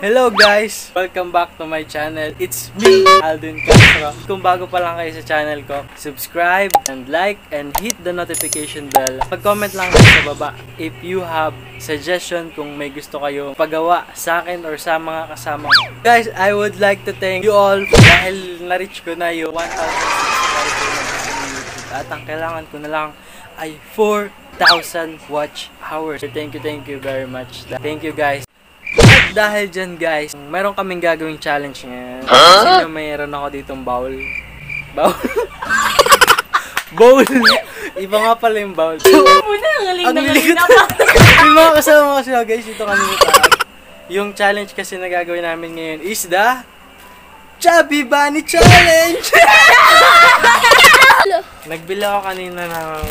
Hello guys! Welcome back to my channel. It's me, Alden Castro. Kung bago pa lang kayo sa channel ko, subscribe and like and hit the notification bell. Mag-comment lang sa baba if you have suggestion kung may gusto kayo pagawa sa akin or sa mga kasama ko. Guys, I would like to thank you all dahil na-reach ko na yung 1,000 subscribers. At ang kailangan ko na lang ay 4,000 watch hours. Thank you, thank you very much. Thank you guys. Dahil dyan guys, meron kaming gagawing challenge ngayon. Kasi mayroon ako ditong bowl. Bowl? bowl! Iba nga pala yung bowl. Muna, ang galing Ang na galing na yung mga kasama ko sila guys, dito taas. Yung challenge kasi na gagawin namin ngayon is the Chubby Bunny Challenge! Nagbili ako kanina ng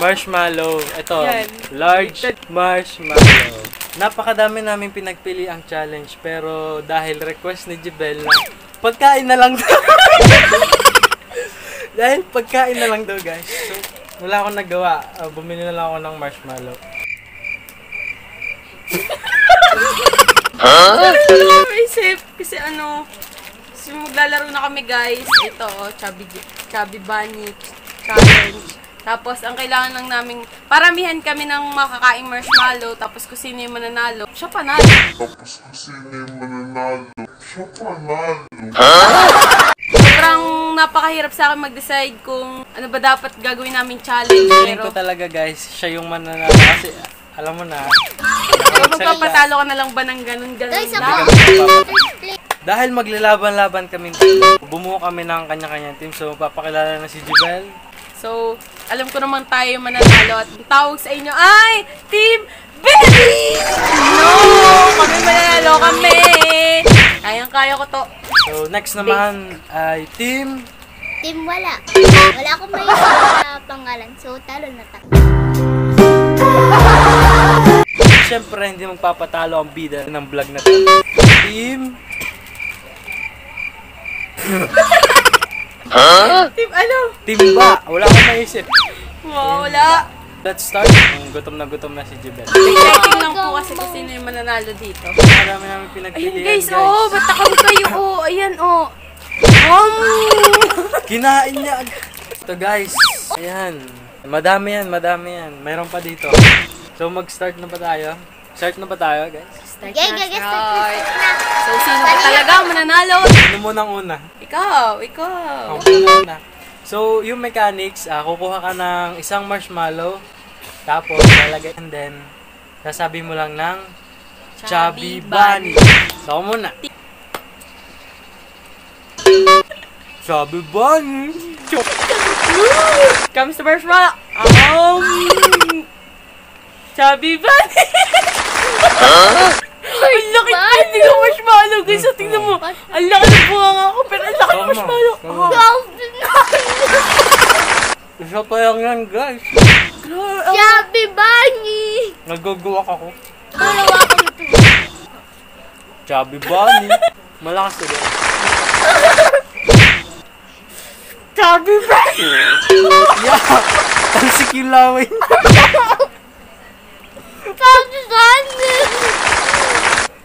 marshmallow. Ito, Yan. large marshmallow. Napakadami namin pinagpili ang challenge pero dahil request ni Jibel na pagkain na lang daw. dahil pagkain na lang daw guys. So, wala akong nagawa. Uh, bumili na lang ako ng marshmallow. Ano ko isip? Kasi ano, kasi maglalaro na kami guys. Ito, oh, chubby, chubby bunny challenge. Tapos, ang kailangan lang namin, paramihan kami ng makakaing marshmallow. Tapos, kung sino yung mananalo, siya panalo. Tapos kung sino yung mananalo, siya panalo. Sobrang napakahirap sa akin mag-decide kung ano ba dapat gagawin namin challenge. Pero, ko talaga guys, siya yung mananalo kasi alam mo na. magpapatalo ka na lang ba ng ganun-ganun Guys, ako. Dahil maglalaban-laban kami bumuo kami ng kanya-kanyang team. So, papakilala na si Jibel. So, alam ko naman tayo yung mananalo at ang tawag sa inyo ay Team Baby! No! Kami mananalo kami! Kayang-kaya ko to. So, next naman ay team Team wala. Wala akong may na pangalan. So, talo na tayo. Siyempre, hindi magpapatalo ang bida ng vlog na to. Team... Team ano? Team ba? Wala akong maisip. Wow, wala. Let's start. Kung gutom na gutom na si Jibel. Exciting lang po kasi kung sino yung mananalo dito. Marami namin Ayun pinagpilian, guys, oh, ba't ako kayo? Oh, ayan, oh. Um, Kinain niya. Ito guys. Ayan. Madami yan, madami yan. Mayroon pa dito. So mag-start na ba tayo? Start na ba tayo guys? start na, start. start na. So, sino ba talaga ang mananalo? Ano mo nang una? Ikaw, ikaw. Muna una. So, yung mechanics, ah, kukuha ka ng isang marshmallow, tapos lalagay, and then, sasabi mo lang ng Chubby Bunny. So, ako muna. Chubby Bunny. Comes to marshmallow. Um, Chubby Bunny. Ko marshmallow. Guys, so, tingnan mo. Ang laki ng bunga ko, pero ang laki ng marshmallow. Ah, Isa pa lang yan guys. Chubby Bunny! Nagugawak ako. Dalawa kami to. Chubby Bunny. Malakas ka din. Chubby Bunny. Yeah! Talsik yung laway. Chubby Bunny!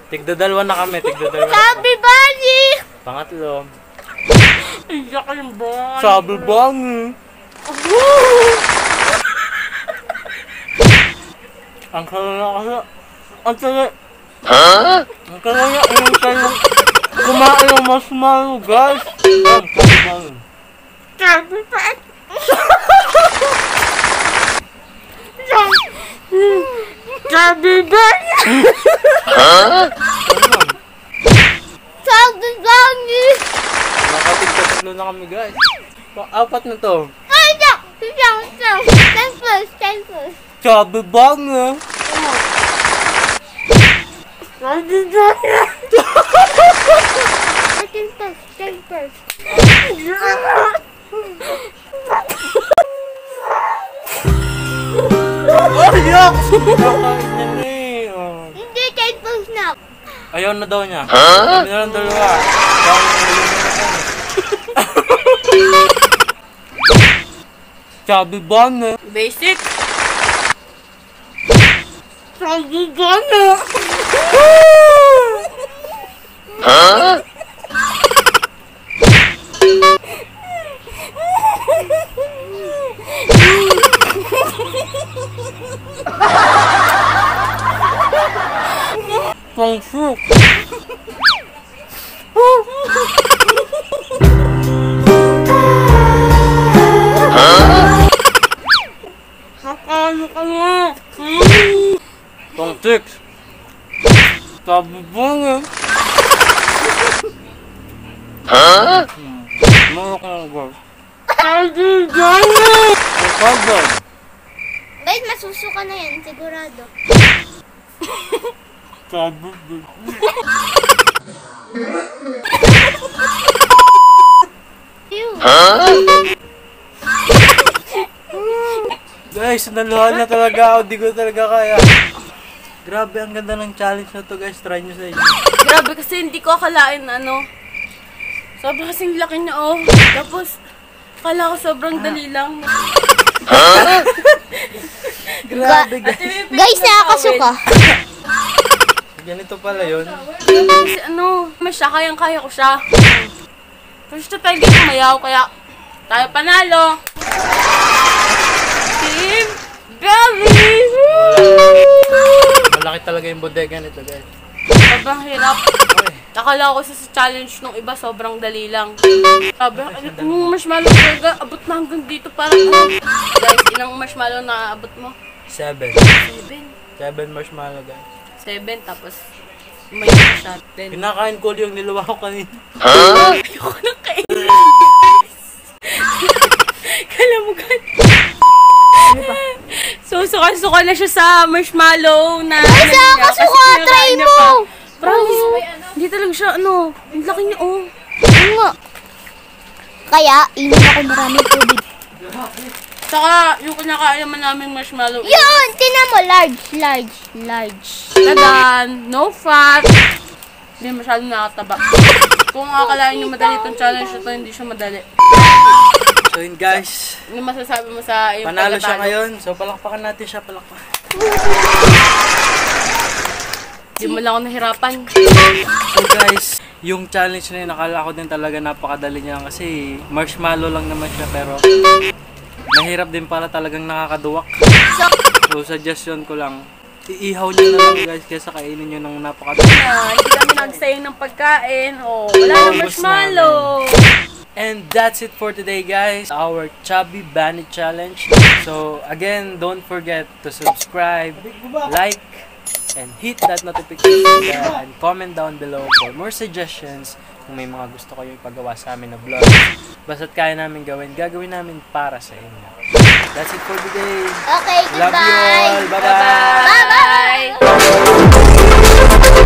Tigda dalawa na kami, tigda dalawa na kami. Chubby Bunny! Pangatlo. Ang laki ng bunga. Chubby Bunny. Ang kaya kasi, ang kaya, ang kaya, ang kaya, kumain ng marshmallow, guys. Ang Chubby Bunny. Chubby Bunny. Chubby Bunny. Chubby Bunny! Nakatigda tatlo na kami, guys. Pa- Apat na to. Ay, isang! Isang! Isang! Ten first! Ten first! Chubby Bunny. Chubby Bunny. Ten first! Ten first! Na. Oh. Hindi, ten first na! Ayaw na daw niya. Kami na lang dalawa. Dahil nalulunod na. Basic. Chubby Bunny. pang soup. Bonjour. Ton texte, t'as bon, hein? Hein? Non, non, non, non. Salut, Johnny! C'est pas bon. Guys, masusuka na yan, sigurado. Guys, naluhan na talaga ako. Di ko talaga kaya. Grabe, ang ganda ng challenge na to guys. Try nyo sa inyo. Grabe kasi hindi ko akalain ano. Sobrang kasing laki niya oh. Tapos, akala ko sobrang dali lang. Grabe guys. Guys, nakakasuka. Ganito pala yun. Kasi ano, mas siya, kayang-kaya ko siya. First to tayo kumayaw, kaya tayo panalo. Team Gabi! Malaki talaga yung bodega nito guys. Sobrang hirap. Akala ko sa sa challenge nung iba sobrang dali lang. Sabi, ano, yung marshmallow burger, abot na hanggang dito parang ano. Guys, ilang marshmallow na abot mo? Seven. Seven. Seven marshmallow guys. Seven, tapos may shot. Then, Kinakain ko yung niluwa ko kanina. ayoko na kainin. Kala mo gan. So, suka-suka na siya sa marshmallow na... Ay, nakakasuka! Try mo! Promise, hindi talaga siya, ano, ang laki niya, oh. Ano nga? Kaya, inom ako maraming tubig. Saka, yung kinakain naman namin marshmallow, Yun! Tinan mo, large, large, large. Tadan, no fat. Hindi masyadong nakataba. Kung akalain nyo madali itong challenge na to, hindi siya madali. So yun guys. Ano masasabi mo sa iyong Panalo siya ngayon. So palakpakan natin siya. Palakpakan. Hindi mo lang ako nahirapan. So guys, yung challenge na yun, nakala ko din talaga napakadali niya kasi marshmallow lang naman siya pero mahirap din pala talagang nakakaduwak. So suggestion ko lang, iihaw niyo na lang guys kaysa kainin niyo ng napakadali. Ah, hindi kami nagsayang ng pagkain. Oh, wala nang Ubus marshmallow. And that's it for today guys, our Chubby Bunny Challenge. So again, don't forget to subscribe, like, and hit that notification bell and comment down below for more suggestions kung may mga gusto kayo ipagawa sa amin na vlog. Basta't kaya namin gawin, gagawin namin para sa inyo. That's it for today. Okay, goodbye. Love you all. Bye-bye. Bye-bye.